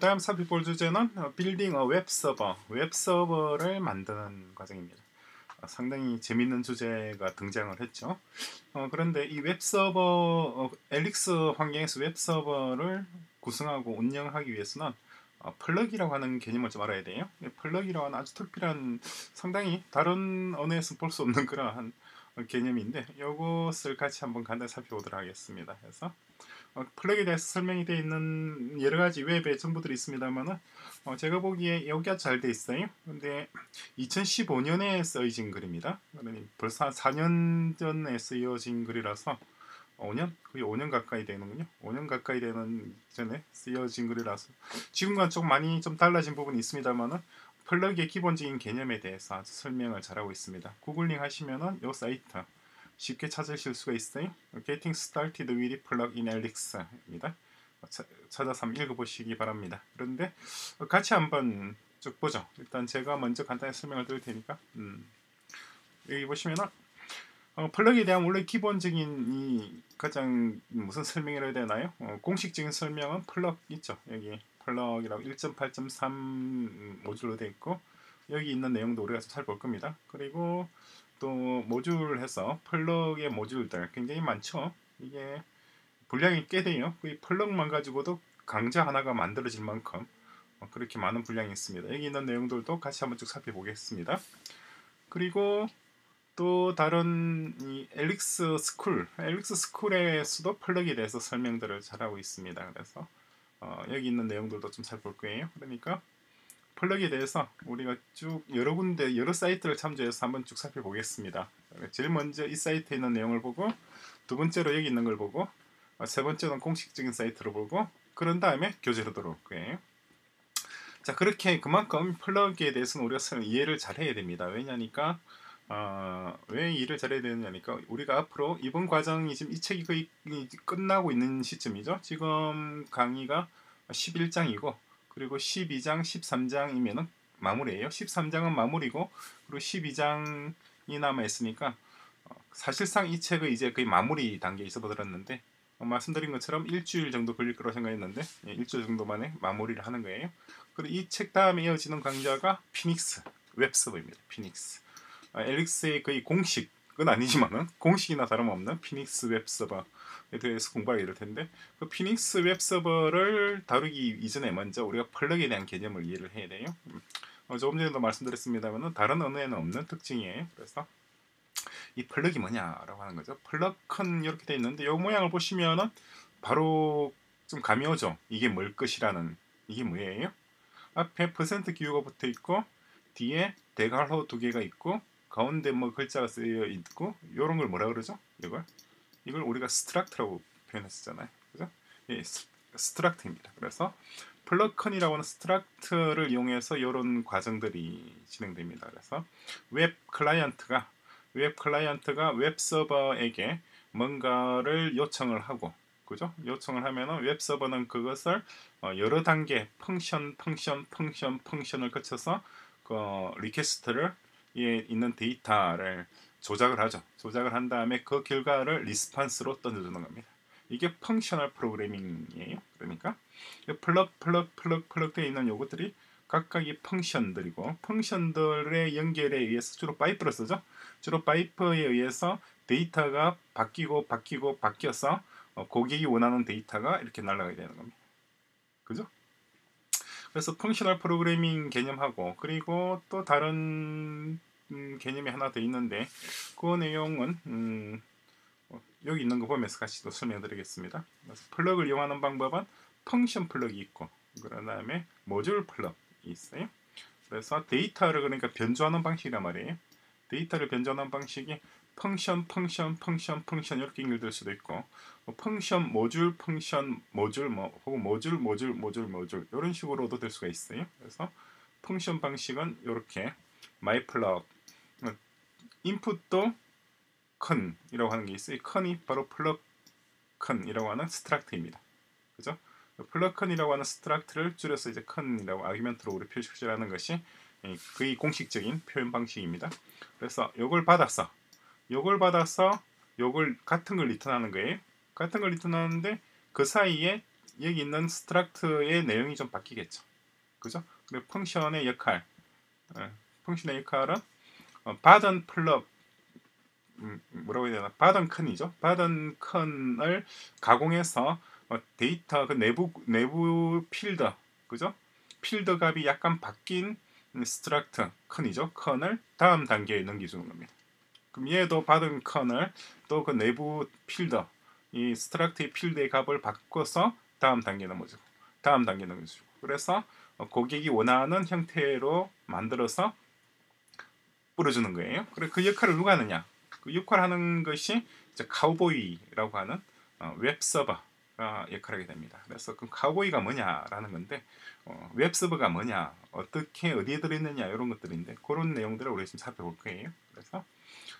다음 살펴볼 주제는 Building a web server, 웹 서버를 만드는 과정입니다. 어, 상당히 재밌는 주제가 등장을 했죠. 어, 그런데 이 웹 서버, 어, 엘릭스 환경에서 웹 서버를 구성하고 운영하기 위해서는 어, Plug이라고 하는 개념을 좀 알아야 돼요. Plug이라고 하는 아주 특별한 상당히 다른 언어에서 볼 수 없는 그러한 개념인데 이것을 같이 한번 간단히 살펴보도록 하겠습니다. 그래서 어, Plug에 대해서 설명이 되어 있는 여러 가지 웹의 정보들이 있습니다만은 어, 제가 보기에 여기가 잘 돼 있어요. 근데 2015년에 쓰여진 글입니다. 벌써 한 4년 전에 쓰여진 글이라서 5년? 거의 5년 가까이 되는군요. 5년 가까이 되는 전에 쓰여진 글이라서 지금과 좀 많이 좀 달라진 부분이 있습니다만은 Plug의 기본적인 개념에 대해서 설명을 잘하고 있습니다. 구글링 하시면은 이 사이트 쉽게 찾으실 수가 있어요. Getting Started with Plug in Elixir입니다. 찾아서 한번 읽어보시기 바랍니다. 그런데 같이 한번 쭉 보죠. 일단 제가 먼저 간단히 설명을 드릴 테니까 음, 여기 보시면은 어, Plug에 대한 원래 기본적인 이 가장 무슨 설명을 해야 되나요? 어, 공식적인 설명은 플러그 있죠. 여기 Plug이라고 1.8.3 모듈로 되어 있고 여기 있는 내용도 우리가 잘볼 겁니다. 그리고 또 모듈 해서 Plug의 모듈들 굉장히 많죠. 이게 분량이 꽤 돼요. 그 Plug만 가지고도 강좌 하나가 만들어질 만큼 어, 그렇게 많은 분량이 있습니다. 여기 있는 내용들도 같이 한번 쭉 살펴보겠습니다. 그리고 또 다른 이 Elixir School, Elixir School에서도 Plug에 대해서 설명들을 잘하고 있습니다. 그래서 어, 여기 있는 내용들도 좀 살펴볼 거예요. 그러니까 플러그에 대해서 우리가 쭉 여러 군데 여러 사이트를 참조해서 한번 쭉 살펴보겠습니다. 제일 먼저 이 사이트에 있는 내용을 보고 두 번째로 여기 있는 걸 보고 세 번째는 공식적인 사이트를 보고 그런 다음에 교재로 들어올 거예요. 자 그렇게 그만큼 플러그에 대해서는 우리가 이해를 잘 해야 됩니다. 왜냐니까 어, 왜 일을 잘해야 되느냐니까 우리가 앞으로 이번 과정이 지금 이 책이 거의 끝나고 있는 시점이죠. 지금 강의가 11장이고 그리고 12장, 13장이면은 마무리예요. 13장은 마무리고 그리고 12장이 남아 있으니까 어, 사실상 이 책은 이제 거의 마무리 단계에 있어버렸는데 어, 말씀드린 것처럼 일주일 정도 걸릴 거라고 생각했는데 예, 일주일 정도 만에 마무리를 하는 거예요. 그리고 이 책 다음에 이어지는 강좌가 피닉스 웹서버입니다. 피닉스 아, Elixir의 거의 공식은 아니지만은 공식이나 다름없는 피닉스 웹서버 대해서 공부하게 될 텐데 그 피닉스 웹 서버를 다루기 이전에 먼저 우리가 플러그에 대한 개념을 이해를 해야 돼요. 음. 어, 조금 전에도 말씀드렸습니다만 다른 언어에는 없는 특징이에요. 그래서 이 플러그이 뭐냐라고 하는 거죠. Plug Conn 이렇게 돼 있는데 이 모양을 보시면은 바로 좀 감이 오죠. 이게 뭘 것이라는 이게 뭐예요? 앞에 퍼센트 기호가 붙어 있고 뒤에 대괄호 두 개가 있고 가운데 뭐 글자가 쓰여 있고 이런 걸 뭐라 그러죠? 이걸 이걸 우리가 struct라고 표현했었잖아요. 그죠? 예, struct입니다. 그래서 Plug Conn이라고 하는 struct를 이용해서 이런 과정들이 진행됩니다. 그래서 웹 클라이언트가 웹 클라이언트가 웹 서버에게 뭔가를 요청을 하고 그죠? 요청을 하면은 웹 서버는 그것을 어, 여러 단계 function, function, function, function을 거쳐서 그 request를 에 있는 데이터를 조작을 하죠. 조작을 한 다음에 그 결과를 response로 던져주는 겁니다. 이게 functional 프로그래밍이에요. 그러니까 Plug Plug Plug Plug 되어 있는 요것들이 각각의 function들이고 function들의 연결에 의해서 주로 파이프를 쓰죠. 주로 파이프에 의해서 데이터가 바뀌고 바뀌고 바뀌어서 어, 고객이 원하는 데이터가 이렇게 날아가게 되는 겁니다. 그죠? 그래서 functional 프로그래밍 개념하고 그리고 또 다른 음, 개념이 하나 더 있는데 그 내용은 음, 어, 여기 있는 거 보면서 같이 또 설명드리겠습니다. 플러그를 이용하는 방법은 function 플러그 있고 그 다음에 모듈 플러그 있어요. 그래서 데이터를 그러니까 변조하는 방식이란 말이에요. 데이터를 변조하는 방식이 function, function, function, function 이렇게 연결될 수도 있고 뭐 function, 모듈, function, 모듈 뭐 혹은 모듈, 모듈, 모듈, 모듈 이런 식으로도 될 수가 있어요. 그래서 function 방식은 이렇게 my plug 인풋도 conn이라고 하는 게 있어요. conn이 바로 Plug Conn이라고 하는 struct입니다. 그죠? Plug Conn이라고 하는 struct를 줄여서 이제 conn이라고 argument로 우리 표시하는 것이 거의 공식적인 표현 방식입니다. 그래서 요걸 받아서 요걸 받아서 요걸 같은 걸 리턴하는 거예요. 같은 걸 리턴하는데 그 사이에 여기 있는 struct의 내용이 좀 바뀌겠죠. 그죠? 그리고 function의 역할, 어, function의 역할은 어, 받은 플럭 음, 뭐라고 해야 되나? 받은 conn이죠. 받은 conn을 가공해서 어, 데이터 그 내부 내부 필드, 그죠? 필드 값이 약간 바뀐 struct conn이죠. conn을 다음 단계에 넘겨주는 겁니다. 그럼 얘도 받은 conn을 또 그 내부 필드 이 struct의 필드의 값을 바꿔서 다음 단계 넘어주고 다음 단계 넘어주고 그래서 어, 고객이 원하는 형태로 만들어서 뿌려주는 거예요. 그래 그 역할을 누가 하느냐? 그 역할을 하는 것이 이제 Cowboy라고 하는 어, 웹 서버가 역할을 하게 됩니다. 그래서 그 Cowboy가 뭐냐라는 건데 어, 웹 서버가 뭐냐, 어떻게 어디에 들어있느냐 이런 것들인데 그런 내용들을 우리 지금 살펴볼 거예요. 그래서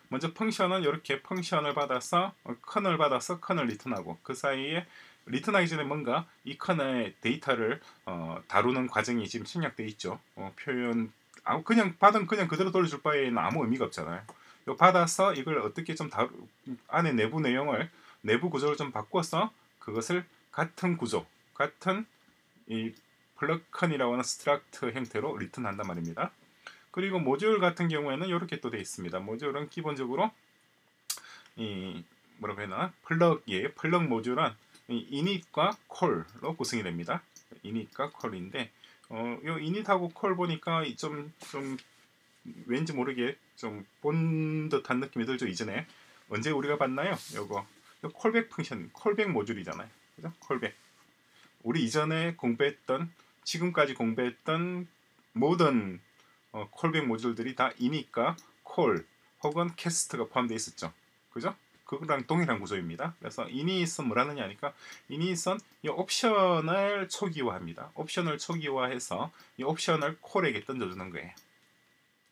먼저 function은 이렇게 function을 받아서 어, conn을 받아서 conn을 리턴하고 그 사이에 리턴하기 전에 뭔가 이 conn의 데이터를 어, 다루는 과정이 지금 생략되어 있죠. 어, 표현 아 그냥 받은 그냥 그대로 돌려줄 바에는 아무 의미가 없잖아요. 요 받아서 이걸 어떻게 좀 다루 안에 내부 내용을 내부 구조를 좀 바꿔서 그것을 같은 구조, 같은 이 Plug Conn이라고 하는 struct 형태로 리턴한단 말입니다. 그리고 모듈 같은 경우에는 이렇게 또 되어 있습니다. 모듈은 기본적으로 이 뭐라고 해야 되나 Plug이에요. Plug 모듈은 이 init과 call로 구성이 됩니다. init과 call인데 어, 요 init하고 call 보니까 좀 좀 왠지 모르게 좀 본 듯한 느낌이 들죠 이전에 언제 우리가 봤나요? 요거 요 callback function, callback 모듈이잖아요. 그죠? callback. 우리 이전에 공부했던 지금까지 공부했던 모든 어, 콜백 모듈들이 다 이니까 콜 혹은 캐스트가 포함되어 있었죠. 그죠? 그거랑 동일한 구조입니다. 그래서 이니선 뭐라느냐 하니까 이니선 이 옵션을 초기화합니다. 옵션을 초기화해서 이 옵션을 콜에게 던져주는 거예요.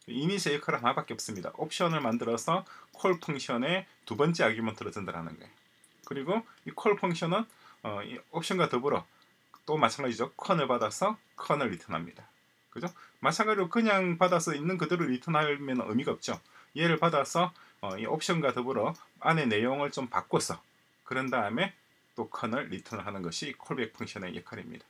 이니시의 역할은 하나밖에 없습니다. 옵션을 만들어서 콜 펑션의 두 번째 아규먼트를 전달하는 거예요. 그리고 이 콜 펑션은 어, 이 옵션과 더불어 또 마찬가지죠. conn을 받아서 conn을 리턴합니다. 그죠? 마찬가지로 그냥 받아서 있는 그대로 리턴하면 의미가 없죠. 얘를 받아서 어, 이 옵션과 더불어 안에 내용을 좀 바꿔서 그런 다음에 또 conn을 리턴하는 것이 callback function의 역할입니다.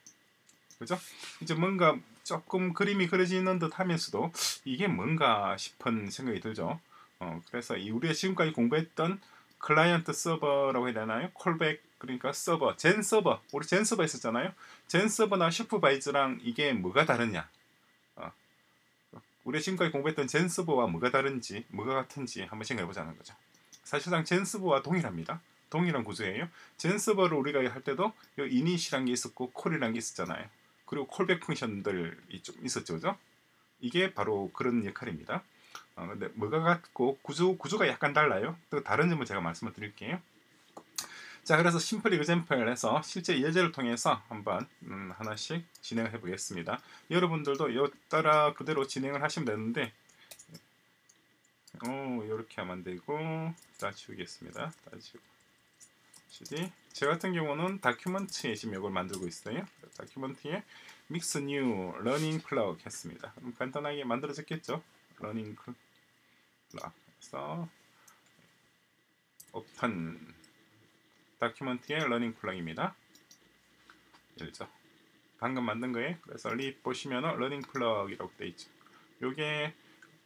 그죠? 이제 뭔가 조금 그림이 그려지는 듯 하면서도 이게 뭔가 싶은 생각이 들죠. 어, 그래서 이 우리가 지금까지 공부했던 클라이언트 서버라고 해야 되나요? callback 그러니까 서버, GenServer. 우리 GenServer 있었잖아요. GenServer나 supervisor랑 이게 뭐가 다르냐? 어. 우리 지금까지 공부했던 GenServer와 뭐가 다른지, 뭐가 같은지 한번 생각해 보자는 거죠. 사실상 GenServer와 동일합니다. 동일한 구조예요. GenServer를 우리가 할 때도 요 init이란 게 있었고 call이란 게 있었잖아요. 그리고 callback function들이 좀 있었죠, 그죠? 이게 바로 그런 역할입니다. 어, 근데 뭐가 같고 구조 구조가 약간 달라요. 또 다른 점을 제가 말씀을 드릴게요. 자, 그래서 심플 이그젠플에서 실제 예제를 통해서 한번 음, 하나씩 진행을 해보겠습니다. 여러분들도 요 따라 그대로 진행을 하시면 되는데, 어, 이렇게 하면 되고, 다 지우겠습니다. 다 지우고. CD. 제 같은 경우는 다큐멘트에 지금 이걸 만들고 있어요. 다큐멘트에 mix new learning plug 했습니다. 그럼 간단하게 만들어졌겠죠? learning plug. 그래서 open document의 learning plug입니다. 열죠. 방금 만든 거에 그래서 lib 보시면은 learning plug이라고 되어 있죠. 요게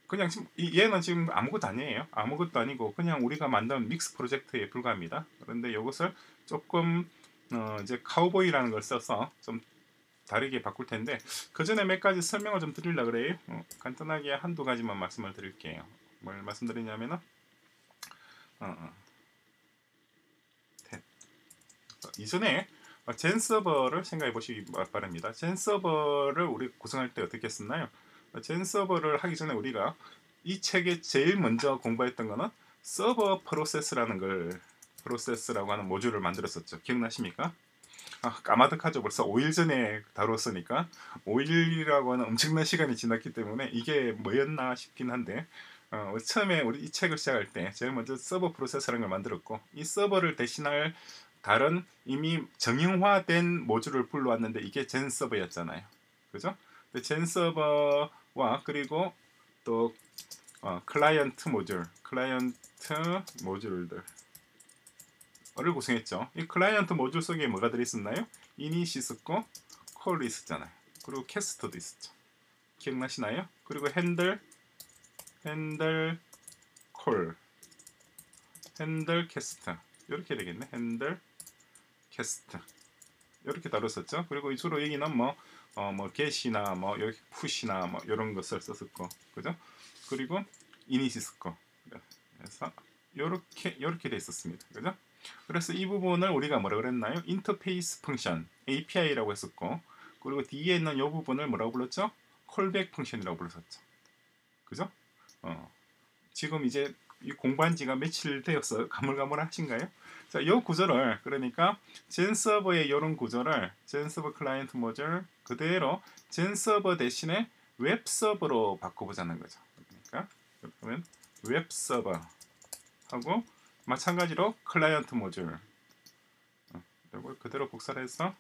그냥 지금 얘는 지금 아무것도 아니에요. 아무것도 아니고 그냥 우리가 만든 mix 프로젝트에 불과합니다. 그런데 이것을 조금 어 이제 카우보이라는 걸 써서 좀 다르게 바꿀 텐데 그 전에 몇 가지 설명을 좀 드리려 그래요. 어, 간단하게 한두 가지만 말씀을 드릴게요. 뭘 말씀드리냐면은 어, 어. 이전에 젠 서버를 생각해 보시기 바랍니다. 젠 서버를 우리 구성할 때 어떻게 했었나요? 젠 서버를 하기 전에 우리가 이 책에 제일 먼저 공부했던 거는 서버 프로세스라는 걸 프로세스라고 하는 모듈을 만들었었죠. 기억나십니까? 아, 까마득하죠. 벌써 5일 전에 다뤘으니까 5일이라고 하는 엄청난 시간이 지났기 때문에 이게 뭐였나 싶긴 한데 어, 처음에 우리 이 책을 시작할 때 제일 먼저 서버 프로세스라는 걸 만들었고 이 서버를 대신할 다른 이미 정형화된 모듈을 불러왔는데 이게 젠 서버였잖아요. 그죠? 젠 서버와 그리고 또 어, 클라이언트 모듈, 클라이언트 모듈들 을 구성했죠. 이 클라이언트 모듈 속에 뭐가 들어있었나요? init이 있었고 call이 있었잖아요. 그리고 cast도 있었죠. 기억나시나요? 그리고 handle handle call handle cast 이렇게 되겠네. handle cast 이렇게 다뤘었죠. 그리고 주로 여기는 뭐 어, 뭐 get이나 뭐 여기 push나 뭐 이런 것을 썼었고, 그죠? 그리고 init이 있었고, 그래서 이렇게 이렇게 돼 있었습니다, 그죠? 그래서 이 부분을 우리가 뭐라 그랬나요? 인터페이스 펑션 API라고 했었고, 그리고 뒤에 있는 이 부분을 뭐라고 불렀죠? 콜백 펑션이라고 불렀었죠, 그죠? 어, 지금 이제 이 공부한 지가 며칠 되었어요? 가물가물하신가요? 자, 이 구조를 그러니까 GenServer의 이런 구조를 GenServer 클라이언트 모듈 그대로 GenServer 대신에 웹 서버로 바꿔보자는 거죠. 그러니까 그러면 웹 서버 하고 마찬가지로 클라이언트 모듈 이걸 그대로 복사를 해서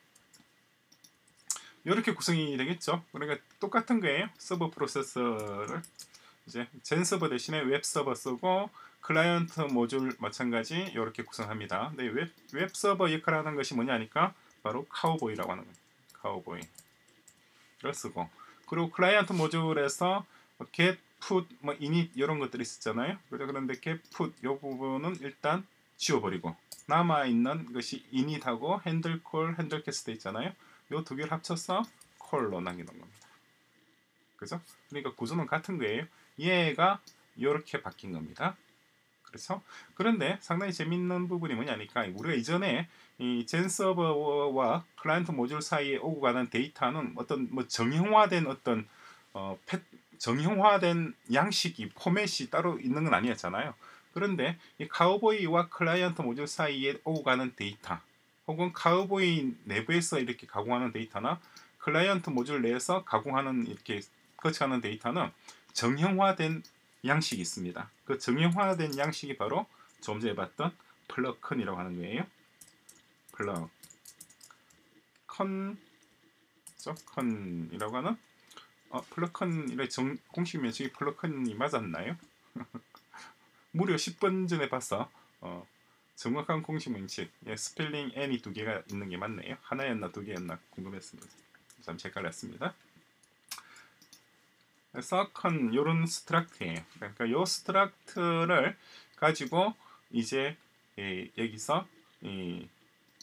이렇게 구성이 되겠죠. 그러니까 똑같은 거예요. 서버 프로세서를 이제 GenServer 대신에 웹 서버 쓰고 클라이언트 모듈 마찬가지 이렇게 구성합니다. 네, 웹, 웹 서버 역할하는 것이 뭐냐니까 바로 카우보이라고 하는 거예요. 카우보이. 를 쓰고 그리고 클라이언트 모듈에서 get, put, 뭐 init 이런 것들이 있었잖아요. 그런데 get, put 이 부분은 일단 지워버리고 남아 있는 것이 init하고 handle call, handle cast 있잖아요. 이 두 개를 합쳐서 call로 남기는 겁니다. 그죠? 그러니까 구조는 같은 거예요. 얘가 이렇게 바뀐 겁니다. 그렇죠? 그런데 상당히 재밌는 부분이 뭐냐니까 우리가 이전에 이 젠 서버와 클라이언트 모듈 사이에 오고 가는 데이터는 어떤 뭐 정형화된 어떤 어, 패, 정형화된 양식이 포맷이 따로 있는 건 아니었잖아요. 그런데 이 카우보이와 클라이언트 모듈 사이에 오고 가는 데이터 혹은 카우보이 내부에서 이렇게 가공하는 데이터나 클라이언트 모듈 내에서 가공하는 이렇게 거쳐가는 데이터는 정형화된 양식이 있습니다. 그 정형화된 양식이 바로 좀 전에 봤던 플러컨이라고 하는 거예요. 플러컨, 컨이라고 하는 어, 플러컨이라 정 공식 명칭이 플러컨이 맞았나요? 무려 10번 전에 봤어. 어, 정확한 공식 명칭. 예, 스펠링 n이 두 개가 있는 게 맞네요. 하나였나 두 개였나 궁금했습니다. 잠시 헷갈렸습니다. Plug.Conn 요런 struct예요. 그러니까 요 struct를 가지고 이제 예, 여기서 예,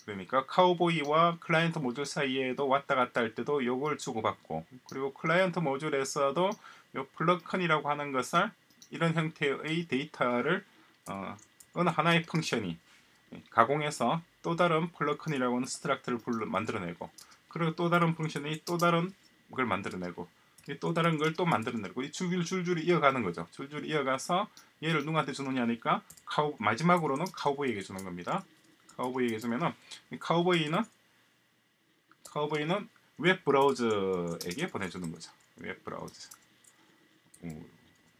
그러니까 카우보이와 클라이언트 모듈 사이에도 왔다 갔다 할 때도 요걸 주고받고 그리고 클라이언트 모듈에서도 요 Plug.Conn이라고 하는 것을 이런 형태의 데이터를 어, 어느 하나의 function이 가공해서 또 다른 Plug.Conn이라고 하는 struct를 만들어내고 그리고 또 다른 function이 또 다른 걸 만들어내고 또 다른 걸 또 만들어내고 이 줄줄 줄줄이 이어가는 거죠. 줄줄 이어가서 얘를 누구한테 주느냐니까 카우 마지막으로는 카우보이에게 주는 겁니다. 카우보이에게 주면은 이 카우보이는 카우보이는 웹 브라우저에게 보내주는 거죠. 웹 브라우저. 오,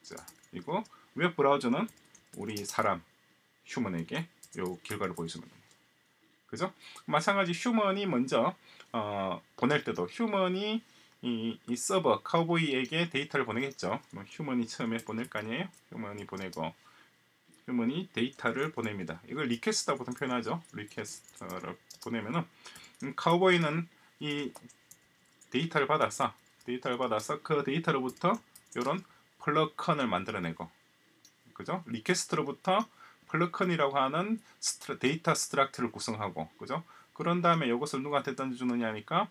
자, 이거 웹 브라우저는 우리 사람 human에게 요 결과를 보여주는 겁니다. 그죠? 마찬가지 human이 먼저 어, 보낼 때도 human이 이, 이 서버 카우보이에게 데이터를 보내겠죠. 뭐 human이 처음에 보낼 거 아니에요? human이 보내고 human이 데이터를 보냅니다. 이걸 request라고 보통 표현하죠. request를 보내면은 음, 카우보이는 이 데이터를 받아서 데이터를 받아서 그 데이터로부터 이런 Plug.Conn을 만들어내고 그죠? request로부터 Plug.Conn이라고 하는 스트라, 데이터 struct를 구성하고 그죠? 그런 다음에 이것을 누구한테 던져주느냐니까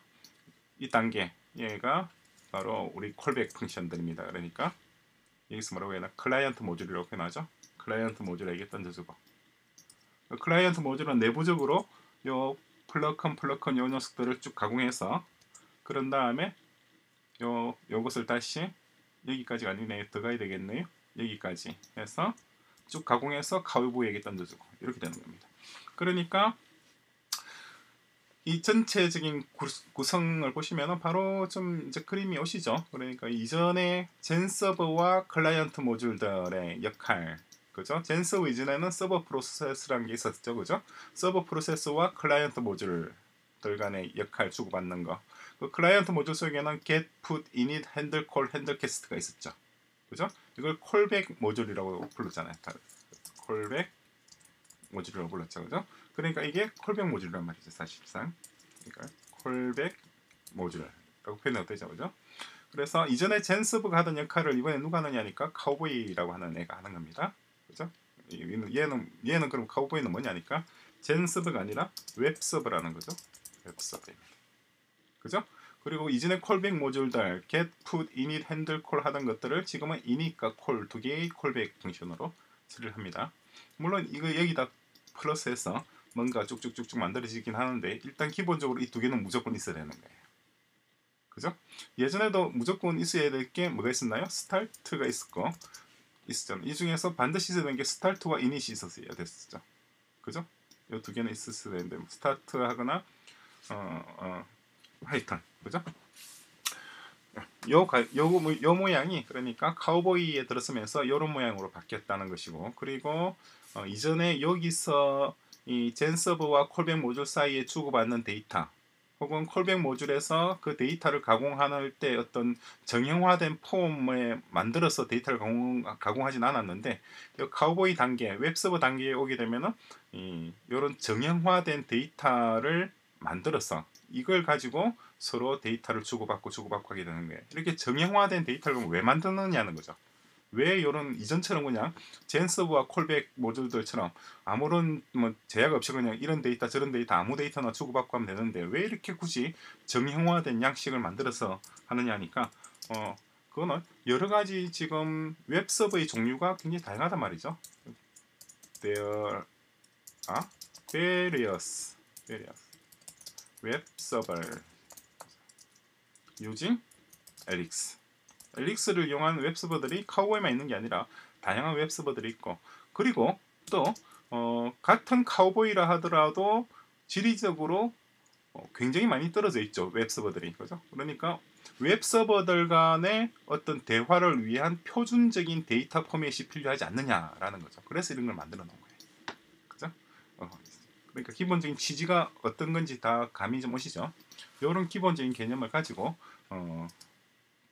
이 단계 얘가 바로 우리 callback function들입니다. 그러니까 여기서 뭐라고 해야? 클라이언트 모듈이라고 표현하죠. 클라이언트 모듈에게 던져주고 그 클라이언트 모듈은 내부적으로 요 Plug.Conn Plug.Conn 요 녀석들을 쭉 가공해서 그런 다음에 요 요것을 다시 여기까지가 아니네 더 가야 되겠네요. 여기까지 해서 쭉 가공해서 가위보이에게 던져주고 이렇게 되는 겁니다. 그러니까 이 전체적인 구성을 보시면 바로 좀 이제 그림이 오시죠. 그러니까 이전에 젠 서버와 클라이언트 모듈들의 역할, 그죠? 젠 서버 이전에는 서버 프로세스라는 게 있었죠, 그죠? 서버 프로세스와 클라이언트 모듈들 간의 역할 주고받는 거. 그 클라이언트 모듈 속에는 get, put, init, handle, call, handle, cast가 있었죠, 그죠? 이걸 callback 모듈이라고 불렀잖아요. callback 모듈이라고 불렀죠, 그죠? 그러니까 이게 callback 모듈이란 말이죠, 사실상. 그러니까 callback 모듈이라고 표현해도 되죠, 그죠? 그래서 이전에 젠스브가 하던 역할을 이번에 누가 하느냐니까 카우보이라고 하는 애가 하는 겁니다, 그죠? 얘는 얘는 그럼 카우보이는 뭐냐니까 젠스브가 아니라 웹서버라는 거죠, 웹서버입니다, 그죠? 그리고 이전에 callback 모듈들 get, put, init, handle, call 하던 것들을 지금은 init과 call 두 개의 callback function으로 처리를 합니다. 물론 이거 여기다 플러스해서 뭔가 쭉쭉쭉쭉 만들어지긴 하는데 일단 기본적으로 이 두 개는 무조건 있어야 되는 거예요. 그죠? 예전에도 무조건 있어야 될 게 뭐가 있었나요? 스타트가 있었고 있었잖아요. 이 중에서 반드시 있어야 되는 게 스타트와 이닛이 있었어야 됐었죠. 그죠? 이 두 개는 있었어야 되는데 스타트 하거나 어, 어, 하여튼 그죠? 요, 가, 요, 요 모양이 그러니까 카우보이에 들었으면서 요런 모양으로 바뀌었다는 것이고 그리고 어, 이전에 여기서 이 GenServer와 callback 모듈 사이에 주고받는 데이터 혹은 callback 모듈에서 그 데이터를 가공할 때 어떤 정형화된 폼에 만들어서 데이터를 가공, 가공하진 않았는데 이 카우보이 단계, 웹서버 단계에 오게 되면은 이, 이런 정형화된 데이터를 만들어서 이걸 가지고 서로 데이터를 주고받고 주고받고 하게 되는 거예요. 이렇게 정형화된 데이터를 왜 만드느냐는 거죠. 왜 이런 이전처럼 그냥 GenServer와 callback 모듈들처럼 아무런 뭐 제약 없이 그냥 이런 데이터 저런 데이터 아무 데이터나 주고받고 하면 되는데 왜 이렇게 굳이 정형화된 양식을 만들어서 하느냐니까 어 그거는 여러 가지 지금 웹 서버의 종류가 굉장히 다양하단 말이죠. There are various various. 웹 서버. using Elix 엘릭스를 이용한 웹서버들이 카우보이만 있는 게 아니라 다양한 웹서버들이 있고 그리고 또 어, 같은 카우보이라 하더라도 지리적으로 어, 굉장히 많이 떨어져 있죠 웹서버들이. 그죠? 그러니까 웹서버들 간의 어떤 대화를 위한 표준적인 데이터 포맷이 필요하지 않느냐라는 거죠. 그래서 이런 걸 만들어 놓은 거예요. 그죠? 어, 그러니까 기본적인 취지가 어떤 건지 다 감이 좀 오시죠? 이런 기본적인 개념을 가지고 어,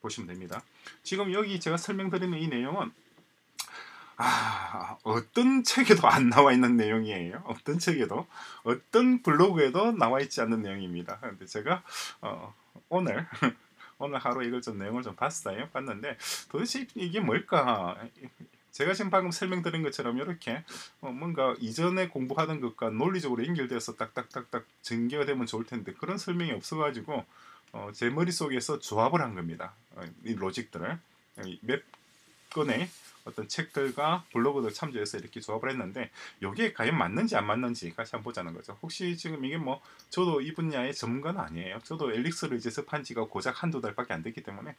보시면 됩니다. 지금 여기 제가 설명드리는 이 내용은 아, 어떤 책에도 안 나와 있는 내용이에요. 어떤 책에도 어떤 블로그에도 나와 있지 않는 내용입니다. 근데 제가 어, 오늘 오늘 하루 이걸 좀 내용을 좀 봤어요. 봤는데 도대체 이게 뭘까? 제가 지금 방금 설명드린 것처럼 이렇게 어, 뭔가 이전에 공부하던 것과 논리적으로 연결돼서 딱딱딱딱 전개가 되면 좋을 텐데 그런 설명이 없어가지고 어, 제 머릿속에서 조합을 한 겁니다. 어, 이 로직들을 몇 건의 어떤 책들과 블로그들 참조해서 이렇게 조합을 했는데 이게 과연 맞는지 안 맞는지 같이 한번 보자는 거죠. 혹시 지금 이게 뭐 저도 이 분야의 전문가는 아니에요. 저도 엘릭스를 이제 습한 지가 고작 한두 달밖에 안 됐기 때문에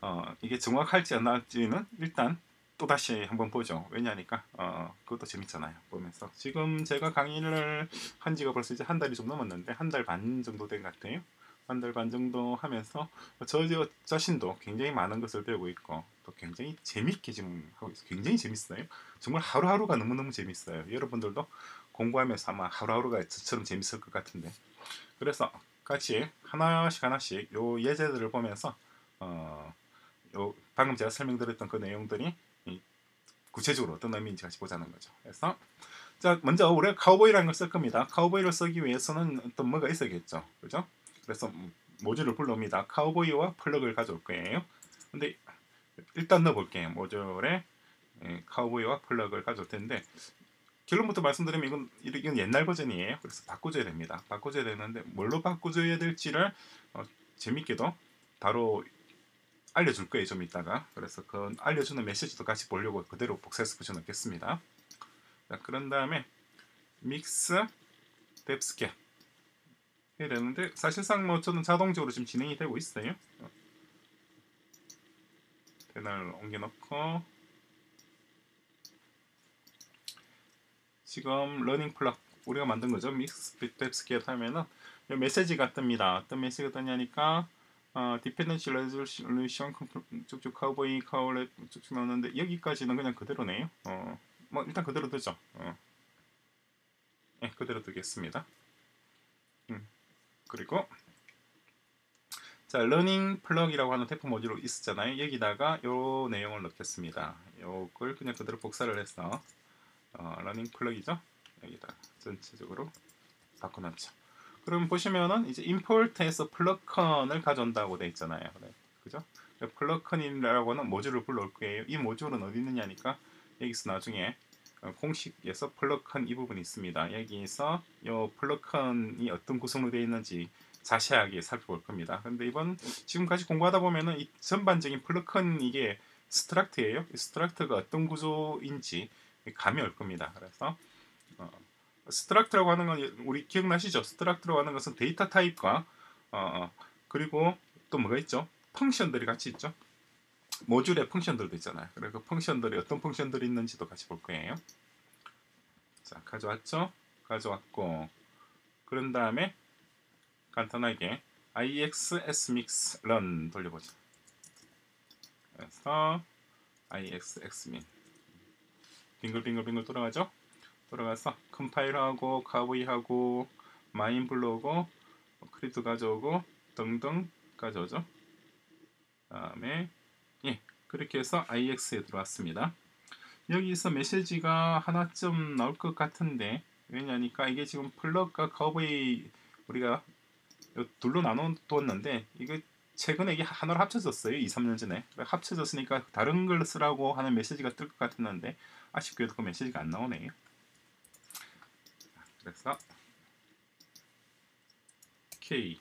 어, 이게 정확할지 안 할지는 일단 또 다시 한번 보죠. 왜냐니까 어, 그것도 재밌잖아요. 보면서 지금 제가 강의를 한 지가 벌써 이제 한 달이 좀 넘었는데 한 달 반 정도 된 것 같아요. 한달반 정도 하면서 저 자신도 굉장히 많은 것을 배우고 있고 또 굉장히 재밌게 지금 하고 있어요. 굉장히 재밌어요. 정말 하루하루가 너무너무 재밌어요. 여러분들도 공부하면서 아마 하루하루가 저처럼 재밌을 것 같은데 그래서 같이 하나씩 하나씩 요 예제들을 보면서 어, 요 방금 제가 설명드렸던 그 내용들이 구체적으로 어떤 의미인지 같이 보자는 거죠. 그래서 자 먼저 우리가 카우보이라는 걸 쓸 겁니다. 카우보이를 쓰기 위해서는 어떤 뭐가 있어야겠죠, 그죠? 그래서 모듈을 불러옵니다. 카우보이와 플러그를 가져올 거예요. 근데 일단 넣어볼게요. 모듈에 예, 카우보이와 플러그를 가져올 텐데 결론부터 말씀드리면 이건 이건 옛날 버전이에요. 그래서 바꿔줘야 됩니다. 바꿔줘야 되는데 뭘로 바꿔줘야 될지를 어, 재밌게도 바로 알려줄 거예요. 좀 이따가. 그래서 그 알려주는 메시지도 같이 보려고 그대로 복사해서 붙여넣겠습니다. 자, 그런 다음에 mix deps.get 해야 되는데 사실상 뭐 저는 자동적으로 지금 진행이 되고 있어요. 패널 옮겨놓고 지금 learning plug 우리가 만든 거죠. mix deps.get 하면은 메시지가 뜹니다. 어떤 메시지가 뜨냐니까 어, dependency resolution 쭉쭉 카우보이 cowlib 쭉쭉 나오는데 여기까지는 그냥 그대로네요. 어, 뭐 일단 그대로 두죠. 어. 네, 그대로 두겠습니다. 음, 그리고 자, learning plug라고 하는 defmodule 있었잖아요. 여기다가 요 내용을 넣겠습니다. 요걸 그냥 그대로 복사를 해서 어, learning plug죠. 여기다 전체적으로 바꿔놨죠. 그럼 보시면은 이제 import에서 Plug.Conn을 가져온다고 돼 있잖아요. 그래. 그죠? Plug.Conn이라고 하는 모듈을 불러올 거예요. 이 모듈은 어디 있느냐니까 여기서 나중에 어, 공식에서 Plug.Conn 이 부분이 있습니다. 여기서 이 Plug.Conn이 어떤 구성으로 되어 있는지 자세하게 살펴볼 겁니다. 근데 이번 지금까지 공부하다 보면은 이 전반적인 Plug.Conn 이게 struct예요. struct가 어떤 구조인지 감이 올 겁니다. 그래서 어, struct라고 하는 건 우리 기억나시죠? struct라고 하는 것은 데이터 타입과 어, 그리고 또 뭐가 있죠? 펑션들이 같이 있죠. 모듈의 펑션들도 있잖아요. 그래서 그 펑션들이 어떤 펑션들이 있는지도 같이 볼 거예요. 자, 가져왔죠? 가져왔고 그런 다음에 간단하게 ix smix run 돌려보죠. 그래서 ix xmin 빙글빙글빙글 돌아가죠? 돌아가서 컴파일하고 카보이하고 마인 불러오고 crypto 가져오고 등등 가져오죠. 다음에 예 그렇게 해서 IEx에 들어왔습니다. 여기서 메시지가 하나쯤 나올 것 같은데 왜냐니까 이게 지금 플러그와 카우보이 우리가 둘로 나눠 두었는데 이게 최근에 이게 하나로 합쳐졌어요. 2, 3년 전에 합쳐졌으니까 다른 걸 쓰라고 하는 메시지가 뜰 것 같았는데 아쉽게도 그 메시지가 안 나오네요. 그래서 K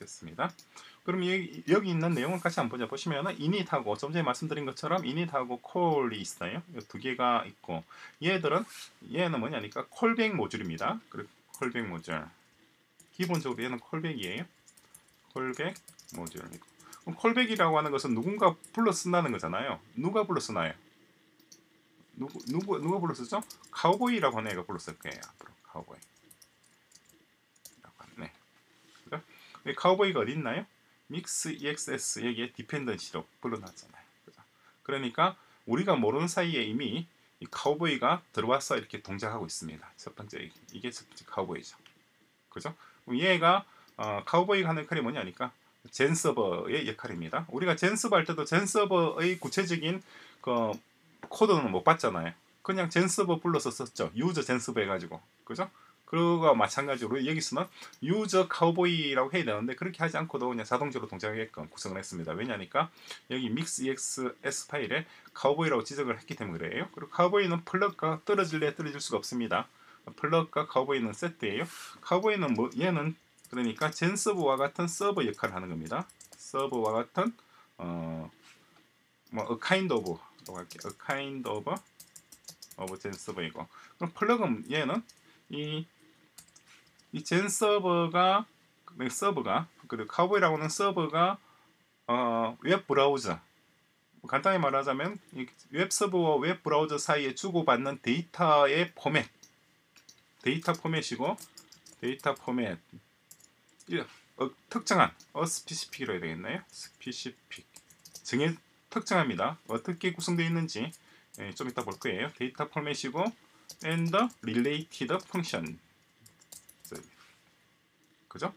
됐습니다. 그럼 여기, 여기 있는 내용을 같이 한번 보자. 보시면은 init하고 좀 전에 말씀드린 것처럼 init하고 call이 있어요. 두 개가 있고 얘들은 얘는 뭐냐니까 콜백 모듈입니다. 그리고 콜백 모듈. 기본적으로 얘는 콜백이에요. 콜백 모듈. 그럼 콜백이라고 하는 것은 누군가 불러 쓴다는 거잖아요. 누가 불러 쓰나요? 누구 누구 누가 불러 쓰죠? 카우보이라고 하는 애가 불러 쓸 거예요. 앞으로 카우보이. 네. 카우보이가 어디 있나요? mix EXS 여기에 dependency로 불러놨잖아요. 그죠? 그러니까 우리가 모르는 사이에 이미 이 카우보이가 들어와서 이렇게 동작하고 있습니다. 첫 번째 이게 첫 번째 카우보이죠. 그죠? 얘가 어, 카우보이가 하는 역할이 뭐냐니까 GenServer의 역할입니다. 우리가 GenServer 할 때도 GenServer의 구체적인 그 코드는 못 봤잖아요. 그냥 GenServer 불러서 썼죠. use GenServer 해가지고 그죠? 그거와 마찬가지로 여기서는 use 카우보이라고 해야 되는데 그렇게 하지 않고도 그냥 자동적으로 동작하게끔 구성을 했습니다. 왜냐니까 여기 mix exs 파일에 카우보이라고 지적을 했기 때문에 그래요. 그리고 카우보이는 플러그와 떨어질래 떨어질 수가 없습니다. 플러그와 카우보이는 세트예요. 카우보이는 뭐 얘는 그러니까 젠 서버와 같은 서버 역할을 하는 겁니다. 서버와 같은 어뭐 a kind of라고 할게요. a kind of of 젠 서버이고 그럼 Plug은 얘는 이 이 젠 서버가 서버가 그리고 Cowboy라고 하는 서버가 어, 웹 브라우저 간단히 말하자면 웹 서버와 웹 브라우저 사이에 주고받는 데이터의 포맷 데이터 포맷이고 데이터 포맷 어, 특정한 어 specific이라고 해야 되겠나요? specific 정해 특정합니다. 어떻게 구성되어 있는지 예, 좀 이따 볼 거예요. 데이터 포맷이고 and related function 그죠?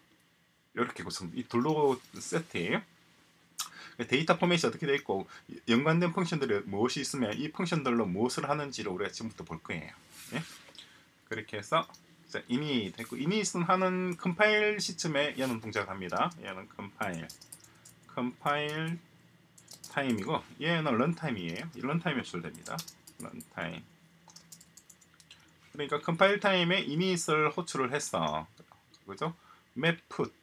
이렇게 구성 이 둘로 세트예요. 데이터 포맷이 어떻게 되어 있고 연관된 function들이 무엇이 있으면 이 function들로 무엇을 하는지를 우리가 지금부터 볼 거예요. 예? 그렇게 해서 자, init 됐고 이니는 하는 컴파일 시점에 얘는 동작합니다. 얘는 컴파일 compile time이고 얘는 runtime이에요. runtime에 호출됩니다. runtime 그러니까 compile time에 init을 호출을 했어. 그죠? map put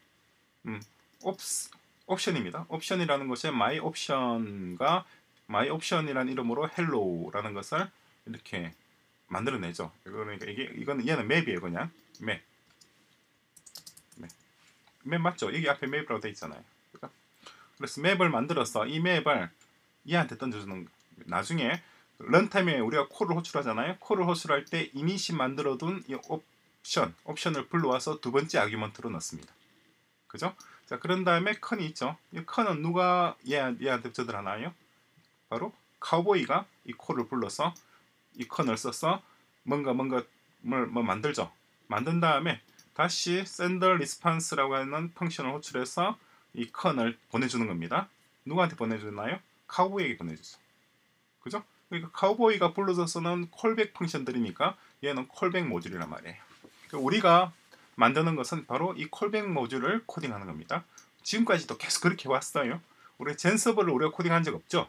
음, opts, 옵션입니다. 옵션이라는 것이 my 옵션과 my 옵션이라는 이름으로 hello라는 것을 이렇게 만들어내죠. 그러니까 이게 이거는 얘는 map이에요, 그냥 map. map, map 맞죠? 여기 앞에 map이라고 돼 있잖아요. 그래서 map을 만들어서 이 map을 얘한테 던져주는 나중에 runtime에 우리가 call을 호출하잖아요. call을 호출할 때 init이 만들어둔 이 옵션, 옵션을 불러와서 두 번째 argument로 넣습니다. 그죠? 자, 그런 다음에 conn이 있죠. 이 conn은 누가 얘, 얘한테 전달하나요? 바로 Cowboy가 이 call을 불러서 이 conn을 써서 뭔가 뭔가 뭘 뭐 만들죠. 만든 다음에 다시 send response라고 하는 function을 호출해서 이 conn을 보내주는 겁니다. 누구한테 보내주나요? Cowboy에게 보내주죠. 그죠? 그러니까 Cowboy가 불러서 쓰는 callback function들이니까 얘는 callback 모듈이란 말이에요. 그러니까 우리가 만드는 것은 바로 이 callback 모듈을 코딩하는 겁니다. 지금까지도 계속 그렇게 왔어요. 우리 GenServer를 우리가 코딩한 적 없죠?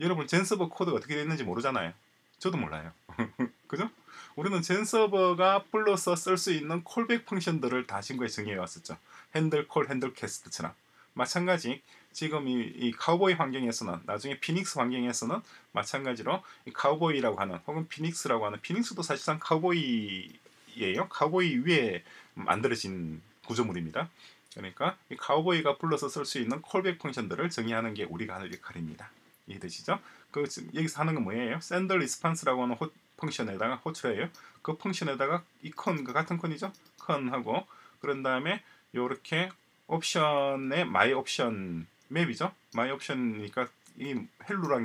여러분 GenServer 코드가 어떻게 됐는지 모르잖아요. 저도 몰라요. 그죠? 우리는 젠서버가 불러서 쓸 수 있는 callback function들을 다 친구에 정의해 왔었죠. handle call, handle cast처럼. 마찬가지 지금 이, 이 Cowboy 환경에서는 나중에 피닉스 환경에서는 마찬가지로 이 Cowboy라고 하는 혹은 Phoenix라고 하는 Phoenix도 사실상 Cowboy 예요. Cowboy 위에 만들어진 구조물입니다. 그러니까 이 Cowboy가 불러서 쓸 수 있는 callback function들을 정의하는 게 우리가 하는 역할입니다. 이해되시죠? 그 여기서 하는 건 뭐예요? send response라고 하는 호, function에다가 호출해요. 그 function에다가 이 conn, 그 같은 conn이죠? conn하고 그런 다음에 요렇게 옵션에 my 옵션 map이죠. my 옵션이니까 이게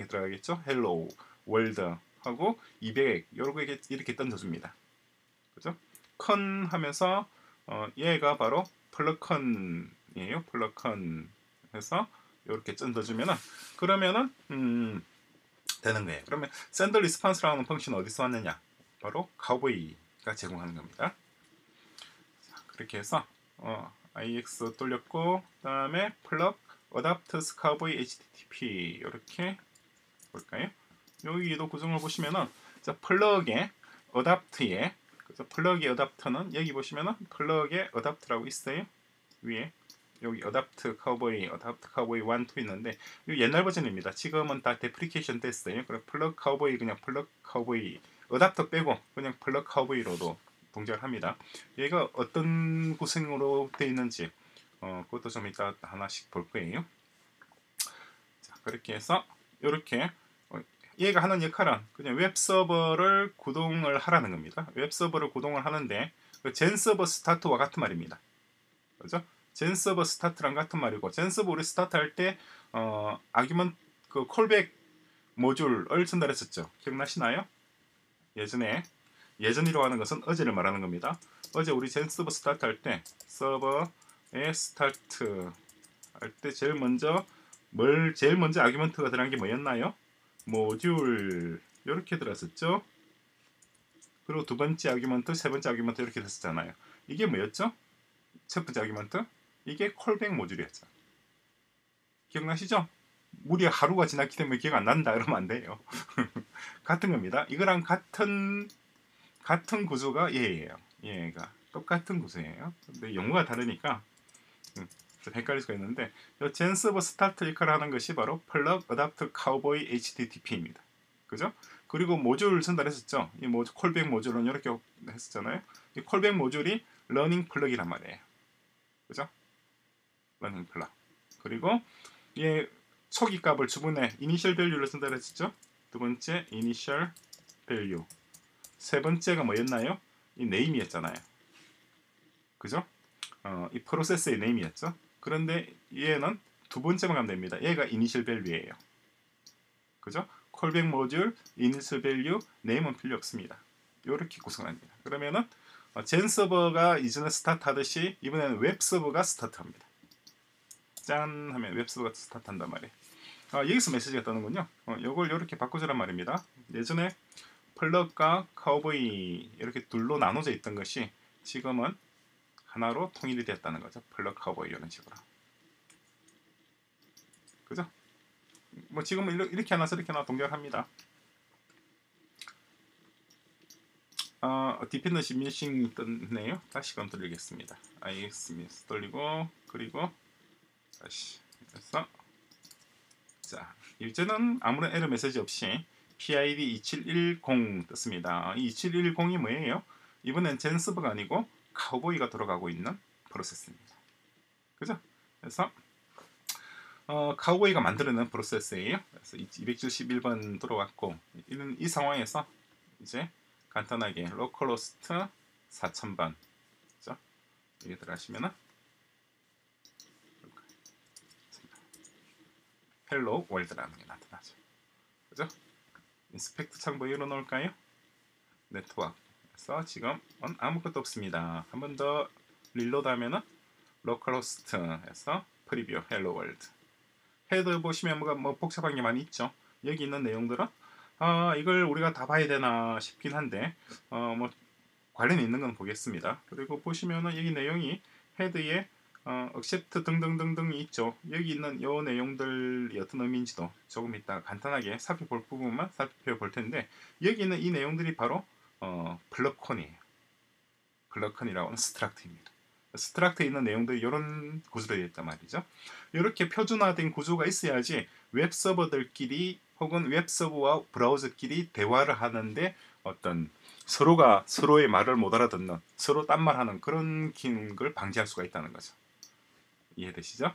들어가겠죠. hello world 하고 200 요렇게 이렇게 던져줍니다. 그죠? conn 하면서 어, 얘가 바로 Plug conn이에요. Plug conn 해서 이렇게 던져주면은 그러면은 음, 되는 거예요. 그러면 send response라는 function 어디서 왔느냐? 바로 Cowboy가 제공하는 겁니다. 자, 그렇게 해서 어, IEx 돌렸고 그다음에 플럭 adapters Cowboy HTTP 이렇게 볼까요? 여기도 구성을 보시면은 자, Plug의 adapter에 그래서 Plug의 adapter는 여기 보시면은 Plug의 adapter라고 있어요. 위에 여기 adapter Cowboy, adapter Cowboy 1, 2 있는데 이 옛날 버전입니다. 지금은 다 deprecation 됐어요. 그래 Plug Cowboy 그냥 Plug Cowboy adapter 빼고 그냥 Plug Cowboy로도 동작을 합니다. 얘가 어떤 구성으로 되어 있는지 어, 그것도 좀 이따 하나씩 볼 거예요. 자, 그렇게 해서 이렇게 어, 얘가 하는 역할은 그냥 웹 서버를 구동을 하라는 겁니다. 웹 서버를 구동을 하는데 그젠 서버 스타트와 같은 말입니다. 그죠? GenServer start랑 같은 말이고 GenServer 우리 start 할 때 어, argument 그 callback 모듈을 전달했었죠. 기억나시나요? 예전에 예전이라고 하는 것은 어제를 말하는 겁니다. 어제 우리 GenServer start 할 때 서버에 start 할 때 제일 먼저 뭘 제일 먼저 argument가 들어간 게 뭐였나요? 모듈 이렇게 들었었죠. 그리고 두 번째 argument, 세 번째 argument 이렇게 됐었잖아요. 이게 뭐였죠? 첫 번째 argument 이게 callback 모듈이었죠. 기억나시죠? 우리 하루가 지났기 때문에 기억 안 난다 그러면 안 돼요. 같은 겁니다. 이거랑 같은 같은 구조가 얘예요. 얘가 똑같은 구조예요. 근데 용어가 다르니까 음, 좀 헷갈릴 수가 있는데 GenServer start 하는 것이 바로 Plug adapter Cowboy HTTP입니다. 그죠? 그리고 모듈 전달했었죠. 이 모듈 callback 모듈은 이렇게 했었잖아요. 이 callback 모듈이 learning Plug이란 말이에요. 그죠? learning Plug. 그리고 얘 초기 값을 주문에 initial value를 전달했었죠. 두 번째 initial value. 세 번째가 뭐였나요? 이 name이었잖아요. 그죠? 어, 이 프로세스의 name이었죠. 그런데 얘는 두 번째만 가면 됩니다. 얘가 initial value예요. 그죠? callback 모듈, initial value, name은 필요 없습니다. 이렇게 구성합니다. 그러면은 어, 젠 서버가 이전에 스타트하듯이 이번에는 웹 서버가 스타트합니다. 짠 하면 웹 서버가 스타트한단 말이에요. 아, 여기서 메시지가 뜨는군요. 어, 이걸 이렇게 바꿔주란 말입니다. 예전에 Plug과 Cowboy 이렇게 둘로 나눠져 있던 것이 지금은 하나로 통일이 되었다는 거죠. Cowboy 이런 식으로. 그죠? 뭐 지금은 이렇게 하나 이렇게 하나 동결합니다. 어, dependency missing 떴네요. 다시 건드리겠습니다. ix 미스 돌리고 그리고 다시 그래서 자 이제는 아무런 에러 메시지 없이 PID 2710 떴습니다. 이 2710이 뭐예요? 이번엔 젠스버가 아니고 카우보이가 돌아가고 있는 프로세스입니다. 그죠? 그래서 어, 카우보이가 만들어낸 프로세스예요. 그래서 271번 들어왔고 이런 이 상황에서 이제 간단하게 localhost 4000번 그죠? 여기 들어가시면은 hello world라는 게 나타나죠. 그죠? inspect 창도 열어놓을까요? 네트워크 에서 지금은 아무것도 없습니다. 한 번 더 reload 하면은 localhost에서 preview hello world 헤드 보시면 뭐가 뭐 복잡한 게 많이 있죠. 여기 있는 내용들은 아 이걸 우리가 다 봐야 되나 싶긴 한데 어 뭐 관련 있는 건 보겠습니다. 그리고 보시면은 여기 내용이 헤드에 어, accept 등등등등이 있죠. 여기 있는 요 내용들이 어떤 의미인지도 조금 이따 간단하게 살펴볼 부분만 살펴볼 텐데 여기 있는 이 내용들이 바로 어, Plug.Conn이에요. Plug.Conn이라고 하는 struct입니다. struct에 있는 내용들이 이런 구조로 되어 있단 말이죠. 이렇게 표준화된 구조가 있어야지 웹 서버들끼리 혹은 웹 서버와 브라우저끼리 대화를 하는데 어떤 서로가 서로의 말을 못 알아듣는 서로 딴 말하는 그런 걸 방지할 수가 있다는 거죠. 이해되시죠?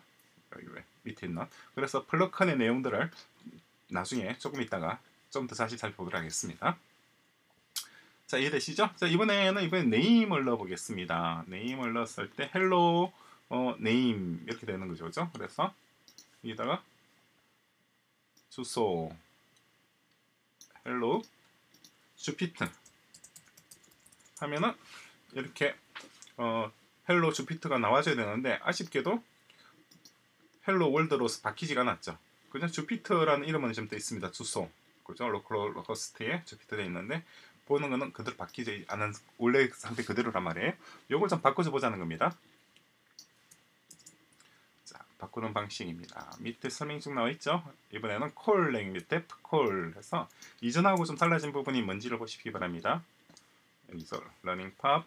여기 밑에 있는 그래서 Plug.Conn의 내용들을 나중에 조금 있다가 좀 더 다시 살펴보도록 하겠습니다. 자 이해되시죠? 자 이번에는 이번에 name을 넣어보겠습니다. name을 넣었을 때 hello 어, name 이렇게 되는 거죠, 그죠? 그래서 여기다가 주소 hello Jupiter 하면은 이렇게 어, hello Jupiter가 나와줘야 되는데 아쉽게도 hello world로 바뀌지가 않았죠. 그냥 Jupiter라는 이름은 좀돼 있습니다. 주소 그죠? localhost에 Jupiter 돼 있는데 보는 거는 그대로 바뀌지 않은 원래 상태 그대로란 말이에요. 요걸 좀 바꿔줘 보자는 겁니다. 자, 바꾸는 방식입니다. 밑에 설명쭉 나와 있죠? 이번에는 콜랭 밑에 콜 해서 이전하고 좀 달라진 부분이 뭔지를 보시기 바랍니다. 여기서 러닝 팝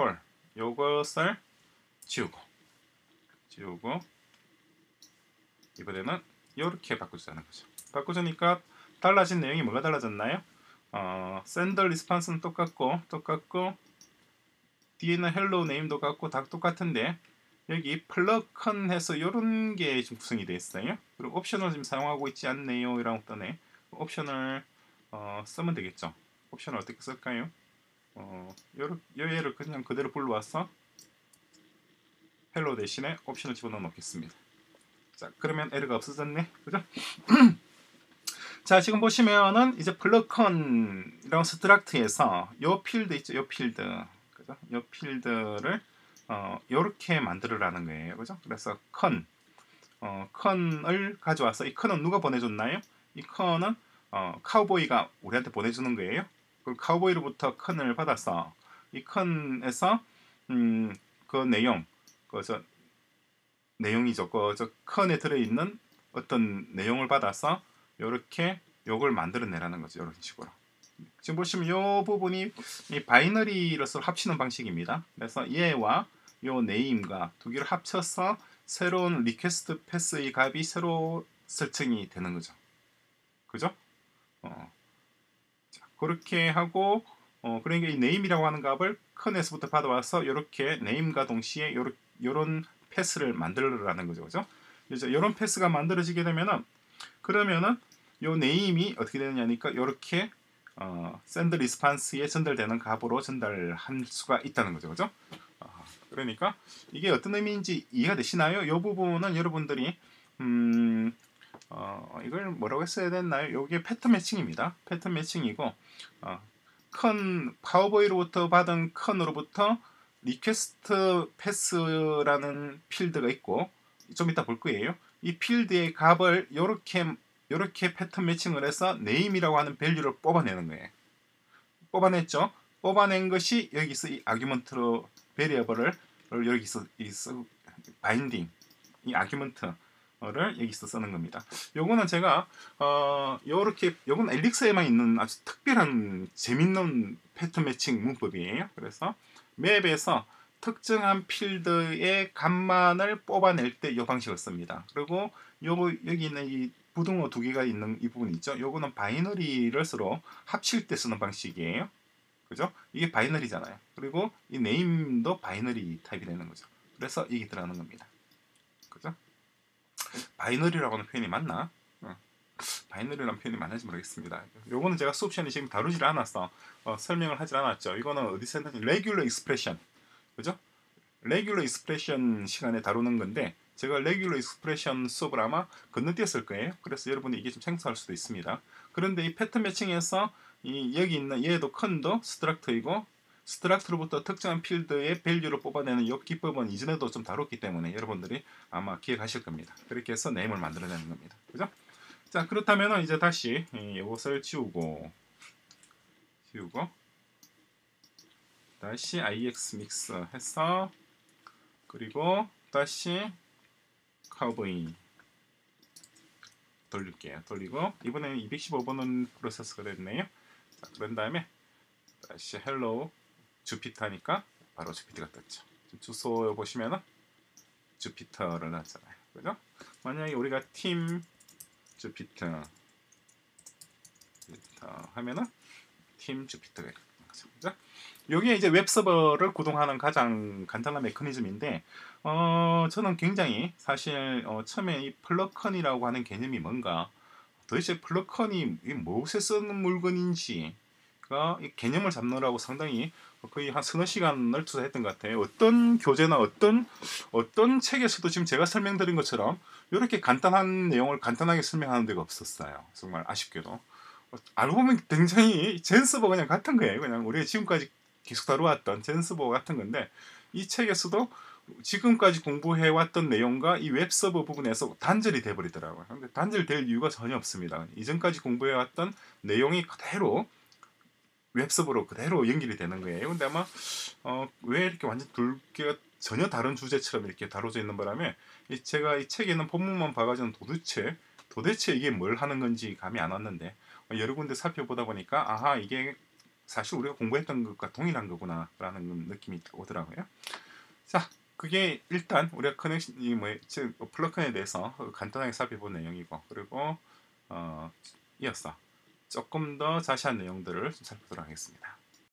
콜 요것을 지우고 지우고 이번에는 이렇게 바꾸자는 거죠. 바꾸자니까 달라진 내용이 뭐가 달라졌나요? 어, send response는 똑같고 똑같고 뒤에는 hello name도 같고 다 똑같은데 여기 Plug.Conn 해서 이런 게 지금 구성이 되어 있어요. 그리고 옵션을 지금 사용하고 있지 않네요. 에러라고 뜨네. 옵션을 어, 쓰면 되겠죠. 옵션을 어떻게 쓸까요? 어, 요, 얘를 그냥 그대로 불러와서 hello 대신에 옵션을 집어넣어 놓겠습니다. 자, 그러면 에러가 없어졌네. 그죠? 자, 지금 보시면은 이제 Plug.Conn이란 struct에서 요 필드 있죠? 요 필드. 그죠? 요 필드를 어, 요렇게 만들으라는 거예요. 그죠? 그래서 conn 어, conn을 가져와서 이 conn은 누가 보내줬나요? 이 conn은 어, Cowboy가 우리한테 보내주는 거예요. 그 Cowboy로부터 conn을 받아서 이 conn에서 음, 그 내용, 그저 내용이죠. 그저 conn에 들어있는 어떤 내용을 받아서 이렇게 요걸 만들어내라는 거죠. 이런 식으로. 지금 보시면 이 부분이 이 binary로서 합치는 방식입니다. 그래서 얘와 요 name과 두 개를 합쳐서 새로운 request path의 값이 새로 설정이 되는 거죠. 그죠? 어. 자, 그렇게 하고 어, 그러니까 이 name이라고 하는 값을 conn에서부터 받아와서 이렇게 name과 동시에 요런, 요런 path를 만들어라는 거죠. 그죠? 이제 이런 path가 만들어지게 되면은 그러면은 요 name이 어떻게 되느냐니까 이렇게 어, send response에 전달되는 값으로 전달할 수가 있다는 거죠. 그죠? 어, 그러니까 이게 어떤 의미인지 이해가 되시나요? 이 부분은 여러분들이 음, 어, 이걸 뭐라고 했어야 됐나요? 이게 pattern matching입니다. pattern matching이고 어, conn Cowboy로부터 받은 conn으로부터 request path라는 필드가 있고 좀 이따 볼 거예요. 이 필드의 값을 이렇게 이렇게 pattern matching을 해서 name이라고 하는 value를 뽑아내는 거예요. 뽑아냈죠. 뽑아낸 것이 여기서 이 argument로 variable을 여기서 여기서 binding 이 argument를 여기서 쓰는 겁니다. 요거는 제가 어 요렇게 요건 Elixir에만 있는 아주 특별한 재밌는 pattern matching 문법이에요. 그래서 map에서 특정한 필드의 값만을 뽑아낼 때 이 방식을 씁니다. 그리고 요거 여기 있는 이 부등호 두 개가 있는 이 부분 있죠. 요거는 binary를 서로 합칠 때 쓰는 방식이에요. 그죠? 이게 binary잖아요. 그리고 이 name도 binary 타입이 되는 거죠. 그래서 이게 들어가는 겁니다. 그죠? binary라고 하는 표현이 맞나? binary라는 표현이 맞는지 모르겠습니다. 요거는 제가 수업 시간에 지금 다루질 않았어. 어, 설명을 하질 않았죠. 이거는 어디서 했는지 regular expression. 그죠? regular expression 시간에 다루는 건데 제가 regular expression 수업을 아마 건너뛰었을 거예요. 그래서 여러분이 이게 좀 생소할 수도 있습니다. 그런데 이 pattern matching에서 이 여기 있는 얘도 conn도 struct이고 struct로부터 특정한 필드의 value를 뽑아내는 이 기법은 이전에도 좀 다뤘기 때문에 여러분들이 아마 기억하실 겁니다. 그렇게 해서 name을 만들어내는 겁니다. 그죠? 자 그렇다면 이제 다시 이것을 지우고 지우고 다시 iex mix 해서 그리고 다시 Cowboy 돌릴게요. 돌리고 이번에는 215번은 프로세스가 됐네요. 자, 그런 다음에 다시 hello Jupiter니까 바로 Jupiter가 떴죠. 주소 보시면은 Jupiter를 놨잖아요. 그죠? 만약에 우리가 팀 Jupiter 하면은 팀 Jupiter가 있는 거죠. 그죠? 여기에 이제 웹 서버를 구동하는 가장 간단한 메커니즘인데 어, 저는 굉장히 사실 어, 처음에 이 Plug conn이라고 하는 개념이 뭔가 도대체 플러컨이 이 무엇에 쓰는 물건인지가 이 개념을 잡느라고 상당히 거의 한 서너 시간을 투자했던 것 같아요. 어떤 교재나 어떤 어떤 책에서도 지금 제가 설명드린 것처럼 이렇게 간단한 내용을 간단하게 설명하는 데가 없었어요. 정말 아쉽게도 어, 알고 보면 굉장히 젠스버 그냥 같은 거예요. 그냥 우리가 지금까지 계속 다루었던 젠스버 같은 건데 이 책에서도 지금까지 공부해왔던 내용과 이 웹서버 부분에서 단절이 돼버리더라고요. 근데 단절될 이유가 전혀 없습니다. 이전까지 공부해왔던 내용이 그대로 웹서버로 그대로 연결이 되는 거예요. 근데 아마 어, 왜 이렇게 완전 둘 개가 전혀 다른 주제처럼 이렇게 다뤄져 있는 바람에 이 제가 이 책에 있는 본문만 봐가지고 도대체 도대체 이게 뭘 하는 건지 감이 안 왔는데 어, 여러 군데 살펴보다 보니까 아하 이게 사실 우리가 공부했던 것과 동일한 거구나라는 느낌이 오더라고요. 자, 그게 일단 우리가 커넥션 이뭐 플러컨에 대해서 간단하게 살펴본 내용이고 그리고 어, 이어서 조금 더 자세한 내용들을 좀 살펴보도록 하겠습니다.